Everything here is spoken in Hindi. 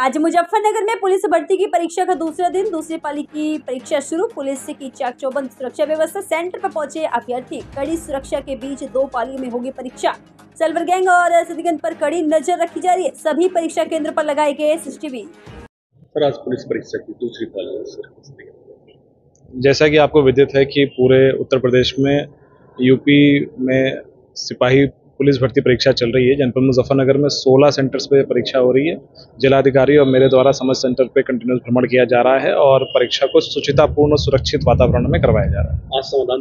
आज मुजफ्फरनगर में पुलिस भर्ती की परीक्षा का दूसरा दिन दूसरी पाली की परीक्षा शुरू। पुलिस की चाक चौबंद सुरक्षा व्यवस्था सेंटर पर पहुँचे अभ्यर्थी। कड़ी सुरक्षा के बीच दो पालियों में होगी परीक्षा। सल्वर गैंग और सिद्धिगंज पर कड़ी नज़र रखी जा रही है। सभी परीक्षा केंद्र पर लगाए गए सीसीटीवी। सर आज पुलिस परीक्षा की दूसरी पाली? जैसा कि आपको विदित है कि पूरे उत्तर प्रदेश में यूपी में सिपाही पुलिस भर्ती परीक्षा चल रही है। जनपद मुजफ्फरनगर में 16 सेंटर्स पे परीक्षा हो रही है। जिलाधिकारी और मेरे द्वारा समझ सेंटर पे कंटिन्यूस भ्रमण किया जा रहा है और परीक्षा को सुचितापूर्ण, सुरक्षित वातावरण में करवाया जा रहा है। आज समाधान